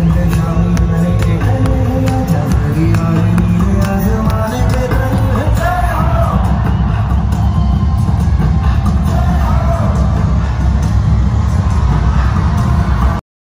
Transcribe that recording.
and then now